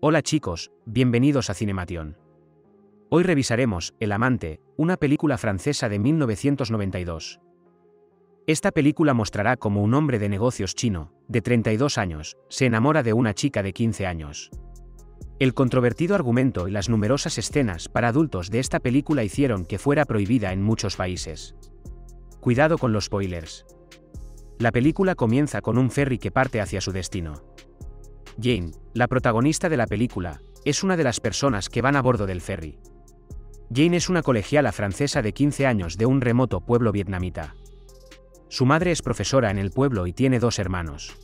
Hola chicos, bienvenidos a Cinemation. Hoy revisaremos El amante, una película francesa de 1992. Esta película mostrará cómo un hombre de negocios chino, de 32 años, se enamora de una chica de 15 años. El controvertido argumento y las numerosas escenas para adultos de esta película hicieron que fuera prohibida en muchos países. Cuidado con los spoilers. La película comienza con un ferry que parte hacia su destino. Jane, la protagonista de la película, es una de las personas que van a bordo del ferry. Jane es una colegiala francesa de 15 años de un remoto pueblo vietnamita. Su madre es profesora en el pueblo y tiene dos hermanos.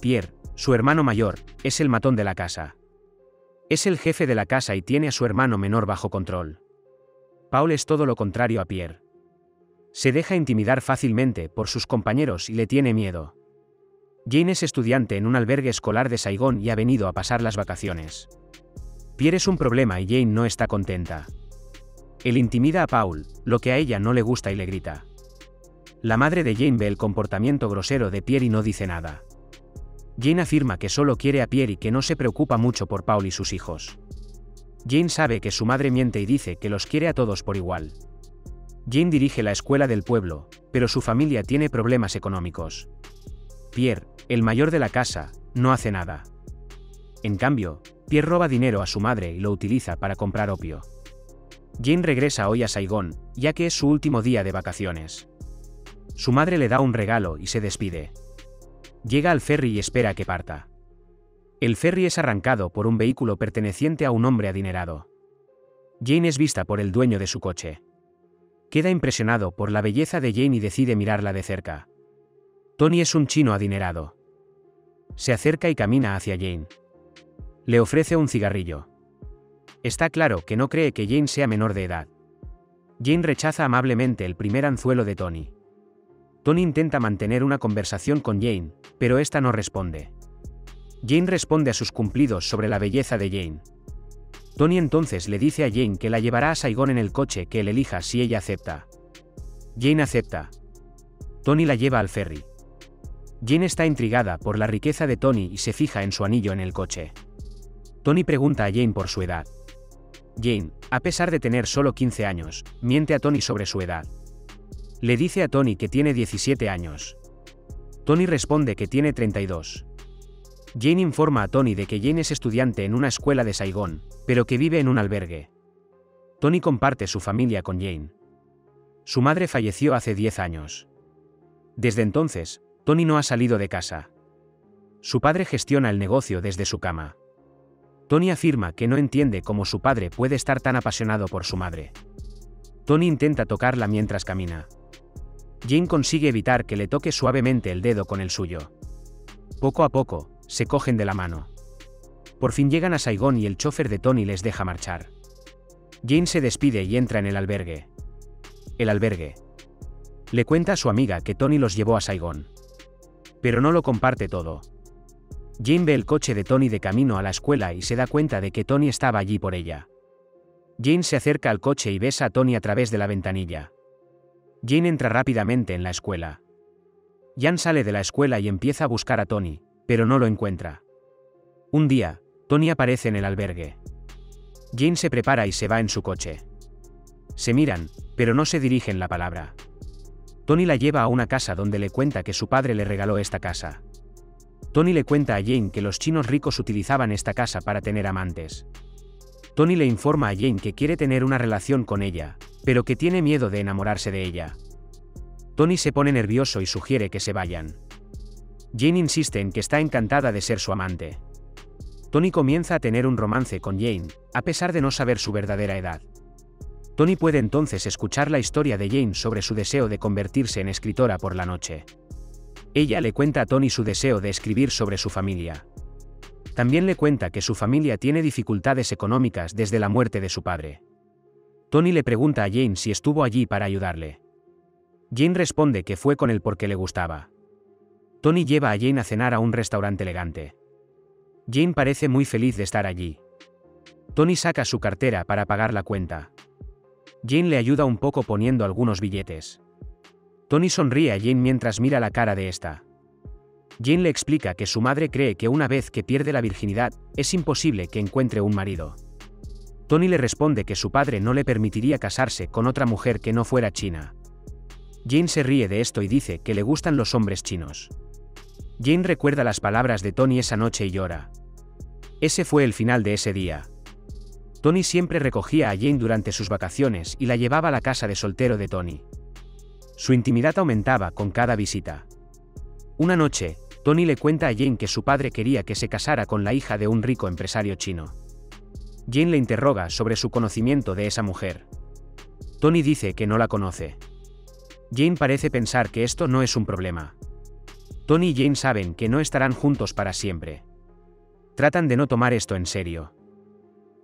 Pierre, su hermano mayor, es el matón de la casa. Es el jefe de la casa y tiene a su hermano menor bajo control. Paul es todo lo contrario a Pierre. Se deja intimidar fácilmente por sus compañeros y le tiene miedo. Jane es estudiante en un albergue escolar de Saigón y ha venido a pasar las vacaciones. Pierre es un problema y Jane no está contenta. Él intimida a Paul, lo que a ella no le gusta y le grita. La madre de Jane ve el comportamiento grosero de Pierre y no dice nada. Jane afirma que solo quiere a Pierre y que no se preocupa mucho por Paul y sus hijos. Jane sabe que su madre miente y dice que los quiere a todos por igual. Jane dirige la escuela del pueblo, pero su familia tiene problemas económicos. Pierre, el mayor de la casa, no hace nada. En cambio, Pierre roba dinero a su madre y lo utiliza para comprar opio. Jane regresa hoy a Saigón, ya que es su último día de vacaciones. Su madre le da un regalo y se despide. Llega al ferry y espera que parta. El ferry es arrancado por un vehículo perteneciente a un hombre adinerado. Jane es vista por el dueño de su coche. Queda impresionado por la belleza de Jane y decide mirarla de cerca. Tony es un chino adinerado. Se acerca y camina hacia Jane. Le ofrece un cigarrillo. Está claro que no cree que Jane sea menor de edad. Jane rechaza amablemente el primer anzuelo de Tony. Tony intenta mantener una conversación con Jane, pero esta no responde. Jane responde a sus cumplidos sobre la belleza de Jane. Tony entonces le dice a Jane que la llevará a Saigon en el coche que él elija si ella acepta. Jane acepta. Tony la lleva al ferry. Jane está intrigada por la riqueza de Tony y se fija en su anillo en el coche. Tony pregunta a Jane por su edad. Jane, a pesar de tener solo 15 años, miente a Tony sobre su edad. Le dice a Tony que tiene 17 años. Tony responde que tiene 32. Jane informa a Tony de que Jane es estudiante en una escuela de Saigón, pero que vive en un albergue. Tony comparte su familia con Jane. Su madre falleció hace 10 años. Desde entonces, Tony no ha salido de casa. Su padre gestiona el negocio desde su cama. Tony afirma que no entiende cómo su padre puede estar tan apasionado por su madre. Tony intenta tocarla mientras camina. Jane consigue evitar que le toque suavemente el dedo con el suyo. Poco a poco, se cogen de la mano. Por fin llegan a Saigón y el chofer de Tony les deja marchar. Jane se despide y entra en el albergue. El albergue. Le cuenta a su amiga que Tony los llevó a Saigón pero no lo comparte todo. Jane ve el coche de Tony de camino a la escuela y se da cuenta de que Tony estaba allí por ella. Jane se acerca al coche y besa a Tony a través de la ventanilla. Jane entra rápidamente en la escuela. Jan sale de la escuela y empieza a buscar a Tony, pero no lo encuentra. Un día, Tony aparece en el albergue. Jane se prepara y se va en su coche. Se miran, pero no se dirigen la palabra. Tony la lleva a una casa donde le cuenta que su padre le regaló esta casa. Tony le cuenta a Jane que los chinos ricos utilizaban esta casa para tener amantes. Tony le informa a Jane que quiere tener una relación con ella, pero que tiene miedo de enamorarse de ella. Tony se pone nervioso y sugiere que se vayan. Jane insiste en que está encantada de ser su amante. Tony comienza a tener un romance con Jane, a pesar de no saber su verdadera edad. Tony puede entonces escuchar la historia de Jane sobre su deseo de convertirse en escritora por la noche. Ella le cuenta a Tony su deseo de escribir sobre su familia. También le cuenta que su familia tiene dificultades económicas desde la muerte de su padre. Tony le pregunta a Jane si estuvo allí para ayudarle. Jane responde que fue con él porque le gustaba. Tony lleva a Jane a cenar a un restaurante elegante. Jane parece muy feliz de estar allí. Tony saca su cartera para pagar la cuenta. Jane le ayuda un poco poniendo algunos billetes. Tony sonríe a Jane mientras mira la cara de esta. Jane le explica que su madre cree que una vez que pierde la virginidad, es imposible que encuentre un marido. Tony le responde que su padre no le permitiría casarse con otra mujer que no fuera china. Jane se ríe de esto y dice que le gustan los hombres chinos. Jane recuerda las palabras de Tony esa noche y llora. Ese fue el final de ese día. Tony siempre recogía a Jane durante sus vacaciones y la llevaba a la casa de soltero de Tony. Su intimidad aumentaba con cada visita. Una noche, Tony le cuenta a Jane que su padre quería que se casara con la hija de un rico empresario chino. Jane le interroga sobre su conocimiento de esa mujer. Tony dice que no la conoce. Jane parece pensar que esto no es un problema. Tony y Jane saben que no estarán juntos para siempre. Tratan de no tomar esto en serio.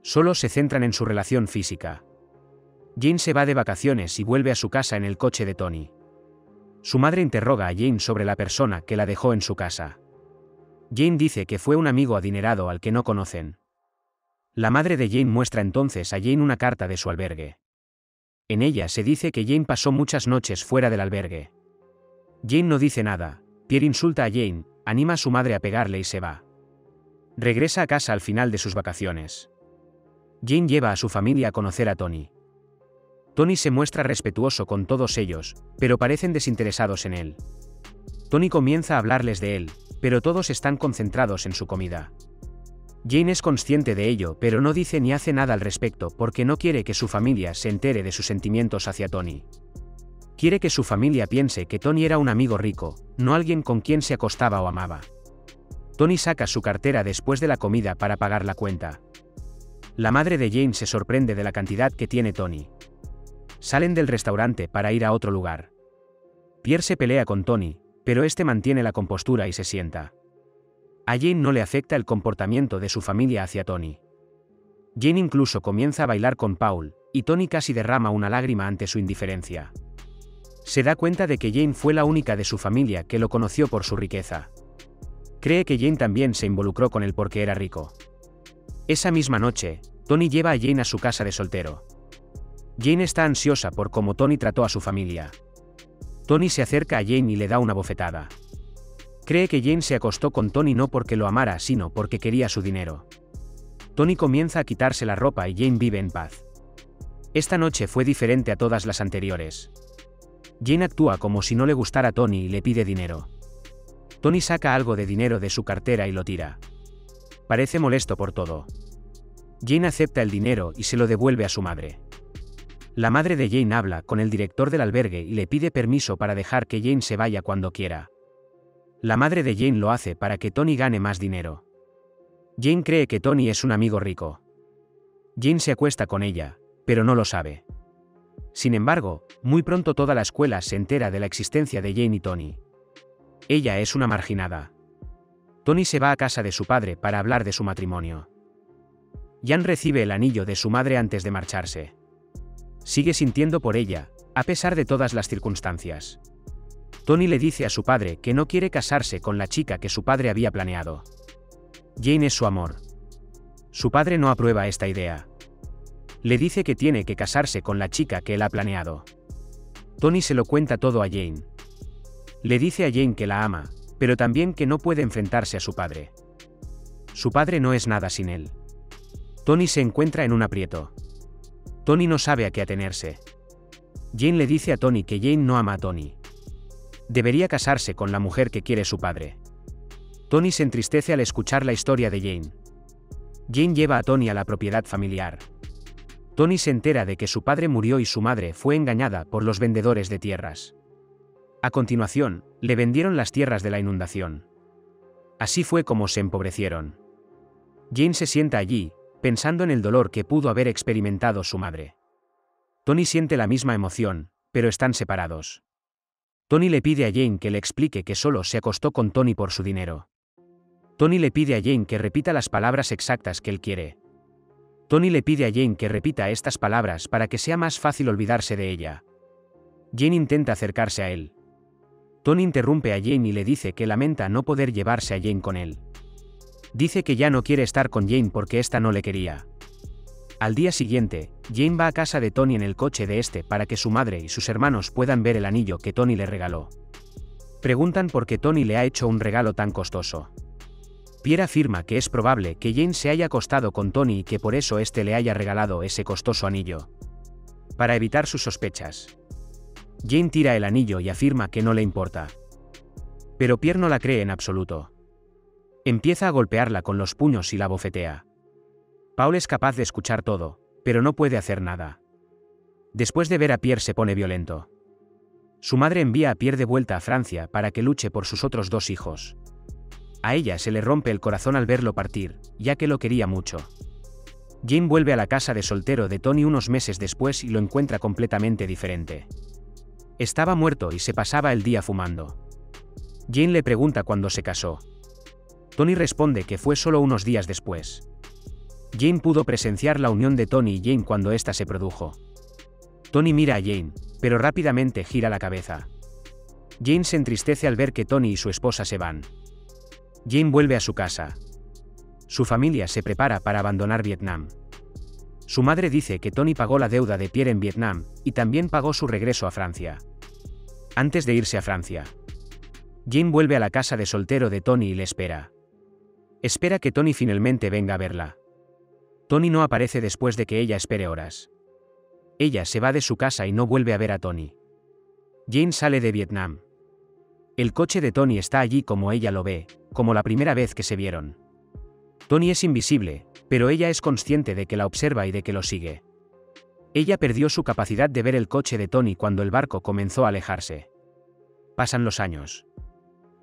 Solo se centran en su relación física. Jane se va de vacaciones y vuelve a su casa en el coche de Tony. Su madre interroga a Jane sobre la persona que la dejó en su casa. Jane dice que fue un amigo adinerado al que no conocen. La madre de Jane muestra entonces a Jane una carta de su albergue. En ella se dice que Jane pasó muchas noches fuera del albergue. Jane no dice nada, Pierre insulta a Jane, anima a su madre a pegarle y se va. Regresa a casa al final de sus vacaciones. Jane lleva a su familia a conocer a Tony. Tony se muestra respetuoso con todos ellos, pero parecen desinteresados en él. Tony comienza a hablarles de él, pero todos están concentrados en su comida. Jane es consciente de ello, pero no dice ni hace nada al respecto porque no quiere que su familia se entere de sus sentimientos hacia Tony. Quiere que su familia piense que Tony era un amigo rico, no alguien con quien se acostaba o amaba. Tony saca su cartera después de la comida para pagar la cuenta. La madre de Jane se sorprende de la cantidad que tiene Tony. Salen del restaurante para ir a otro lugar. Pierre se pelea con Tony, pero este mantiene la compostura y se sienta. A Jane no le afecta el comportamiento de su familia hacia Tony. Jane incluso comienza a bailar con Paul, y Tony casi derrama una lágrima ante su indiferencia. Se da cuenta de que Jane fue la única de su familia que lo conoció por su riqueza. Cree que Jane también se involucró con él porque era rico. Esa misma noche, Tony lleva a Jane a su casa de soltero. Jane está ansiosa por cómo Tony trató a su familia. Tony se acerca a Jane y le da una bofetada. Cree que Jane se acostó con Tony no porque lo amara, sino porque quería su dinero. Tony comienza a quitarse la ropa y Jane vive en paz. Esta noche fue diferente a todas las anteriores. Jane actúa como si no le gustara Tony y le pide dinero. Tony saca algo de dinero de su cartera y lo tira. Parece molesto por todo. Jane acepta el dinero y se lo devuelve a su madre. La madre de Jane habla con el director del albergue y le pide permiso para dejar que Jane se vaya cuando quiera. La madre de Jane lo hace para que Tony gane más dinero. Jane cree que Tony es un amigo rico. Jane se acuesta con ella, pero no lo sabe. Sin embargo, muy pronto toda la escuela se entera de la existencia de Jane y Tony. Ella es una marginada. Tony se va a casa de su padre para hablar de su matrimonio. Jan recibe el anillo de su madre antes de marcharse. Sigue sintiendo por ella, a pesar de todas las circunstancias. Tony le dice a su padre que no quiere casarse con la chica que su padre había planeado. Jane es su amor. Su padre no aprueba esta idea. Le dice que tiene que casarse con la chica que él ha planeado. Tony se lo cuenta todo a Jane. Le dice a Jane que la ama, pero también que no puede enfrentarse a su padre. Su padre no es nada sin él. Tony se encuentra en un aprieto. Tony no sabe a qué atenerse. Jane le dice a Tony que Jane no ama a Tony. Debería casarse con la mujer que quiere su padre. Tony se entristece al escuchar la historia de Jane. Jane lleva a Tony a la propiedad familiar. Tony se entera de que su padre murió y su madre fue engañada por los vendedores de tierras. A continuación, le vendieron las tierras de la inundación. Así fue como se empobrecieron. Jane se sienta allí, pensando en el dolor que pudo haber experimentado su madre. Tony siente la misma emoción, pero están separados. Tony le pide a Jane que le explique que solo se acostó con Tony por su dinero. Tony le pide a Jane que repita las palabras exactas que él quiere. Tony le pide a Jane que repita estas palabras para que sea más fácil olvidarse de ella. Jane intenta acercarse a él. Tony interrumpe a Jane y le dice que lamenta no poder llevarse a Jane con él. Dice que ya no quiere estar con Jane porque ésta no le quería. Al día siguiente, Jane va a casa de Tony en el coche de este para que su madre y sus hermanos puedan ver el anillo que Tony le regaló. Preguntan por qué Tony le ha hecho un regalo tan costoso. Pierre afirma que es probable que Jane se haya acostado con Tony y que por eso éste le haya regalado ese costoso anillo. Para evitar sus sospechas. Jane tira el anillo y afirma que no le importa. Pero Pierre no la cree en absoluto. Empieza a golpearla con los puños y la bofetea. Paul es capaz de escuchar todo, pero no puede hacer nada. Después de ver a Pierre se pone violento. Su madre envía a Pierre de vuelta a Francia para que luche por sus otros dos hijos. A ella se le rompe el corazón al verlo partir, ya que lo quería mucho. Jane vuelve a la casa de soltero de Tony unos meses después y lo encuentra completamente diferente. Estaba muerto y se pasaba el día fumando. Jane le pregunta cuándo se casó. Tony responde que fue solo unos días después. Jane pudo presenciar la unión de Tony y Jane cuando ésta se produjo. Tony mira a Jane, pero rápidamente gira la cabeza. Jane se entristece al ver que Tony y su esposa se van. Jane vuelve a su casa. Su familia se prepara para abandonar Vietnam. Su madre dice que Tony pagó la deuda de Pierre en Vietnam, y también pagó su regreso a Francia. Antes de irse a Francia, Jane vuelve a la casa de soltero de Tony y le espera. Espera que Tony finalmente venga a verla. Tony no aparece después de que ella espere horas. Ella se va de su casa y no vuelve a ver a Tony. Jane sale de Vietnam. El coche de Tony está allí como ella lo ve, como la primera vez que se vieron. Tony es invisible, pero ella es consciente de que la observa y de que lo sigue. Ella perdió su capacidad de ver el coche de Tony cuando el barco comenzó a alejarse. Pasan los años.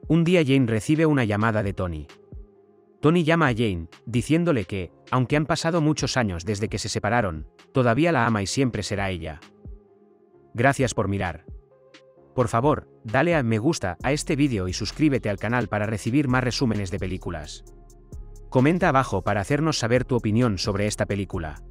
Un día Jane recibe una llamada de Tony. Tony llama a Jane, diciéndole que, aunque han pasado muchos años desde que se separaron, todavía la ama y siempre será ella. Gracias por mirar. Por favor, dale a me gusta a este vídeo y suscríbete al canal para recibir más resúmenes de películas. Comenta abajo para hacernos saber tu opinión sobre esta película.